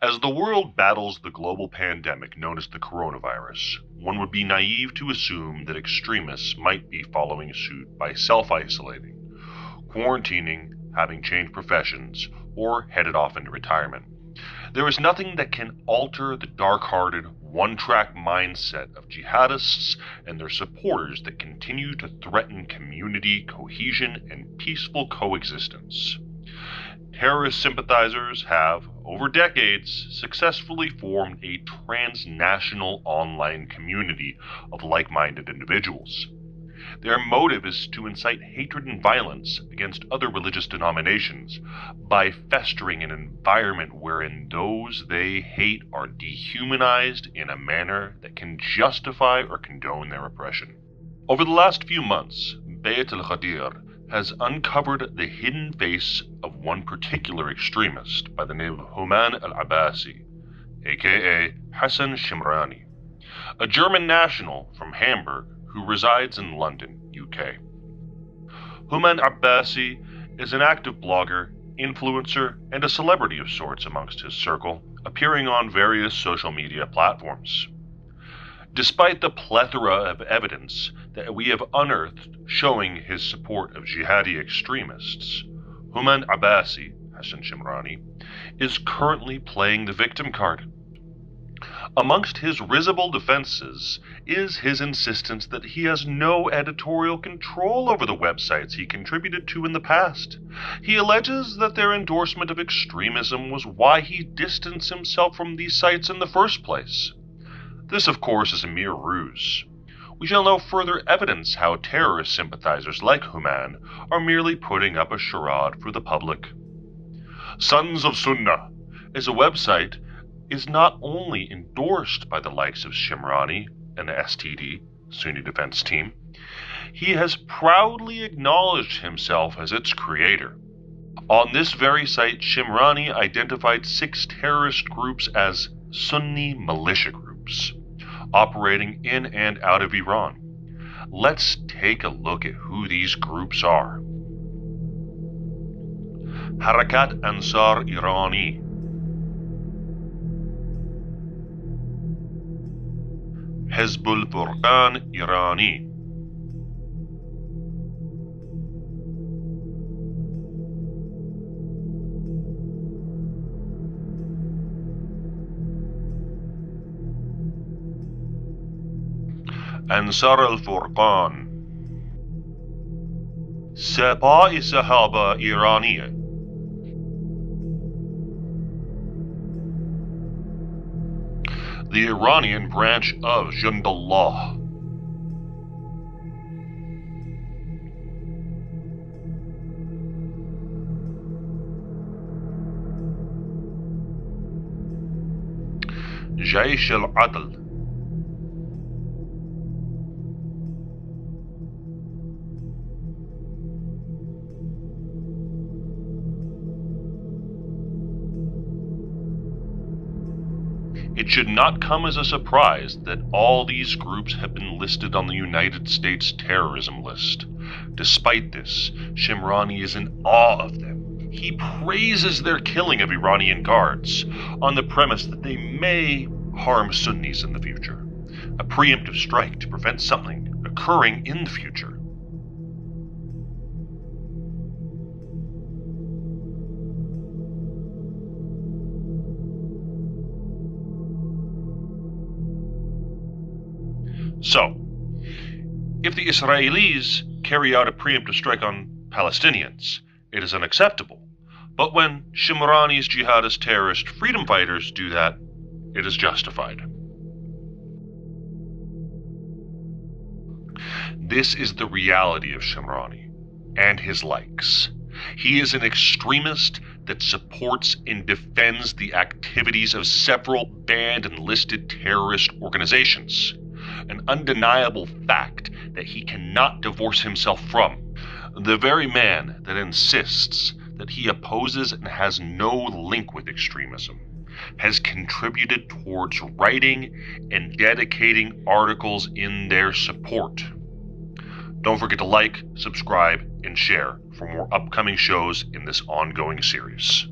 As the world battles the global pandemic known as the coronavirus, one would be naive to assume that extremists might be following suit by self isolating, quarantining, having changed professions, or headed off into retirement. There is nothing that can alter the dark hearted, one track mindset of jihadists and their supporters that continue to threaten community cohesion and peaceful coexistence. Terrorist sympathizers have, over decades, successfully formed a transnational online community of like minded individuals. Their motive is to incite hatred and violence against other religious denominations by festering an environment wherein those they hate are dehumanized in a manner that can justify or condone their oppression. Over the last few months, Bayat Al Ghadeer has uncovered the hidden face of one particular extremist by the name of Hooman al Abbasi, aka Hassan Shimrani, a German national from Hamburg who resides in London, UK. Hooman Abbasi is an active blogger, influencer, and a celebrity of sorts amongst his circle, appearing on various social media platforms. Despite the plethora of evidence that we have unearthed showing his support of jihadi extremists, Hooman Abbasi, Hassan Shimrani, is currently playing the victim card. Amongst his risible defenses is his insistence that he has no editorial control over the websites he contributed to in the past. He alleges that their endorsement of extremism was why he distanced himself from these sites in the first place. This, of course, is a mere ruse. We shall know further evidence how terrorist sympathizers like Hooman are merely putting up a charade for the public. Sons of Sunnah is a website is not only endorsed by the likes of Shimrani and the STD, Sunni Defense Team, he has proudly acknowledged himself as its creator. On this very site, Shimrani identified six terrorist groups as Sunni militia groups operating in and out of Iran. Let's take a look at who these groups are. Harakat Ansar Irani. Hezbul Furqan Irani. Ansar al-Furqan, Sepa-i Sahaba İraniye The Iranian branch of Jundullah Jaish al-Adl It should not come as a surprise that all these groups have been listed on the United States terrorism list. Despite this, Shimrani is in awe of them. He praises their killing of Iranian guards on the premise that they may harm Sunnis in the future, a preemptive strike to prevent something occurring in the future. So, if the Israelis carry out a preemptive strike on Palestinians, it is unacceptable. But when Shimrani's jihadist terrorist freedom fighters do that, it is justified. This is the reality of Shimrani and his likes. He is an extremist that supports and defends the activities of several banned and listed terrorist organizations an undeniable fact that he cannot divorce himself from. The very man that insists that he opposes and has no link with extremism has contributed towards writing and dedicating articles in their support. Don't forget to like, subscribe, and share for more upcoming shows in this ongoing series.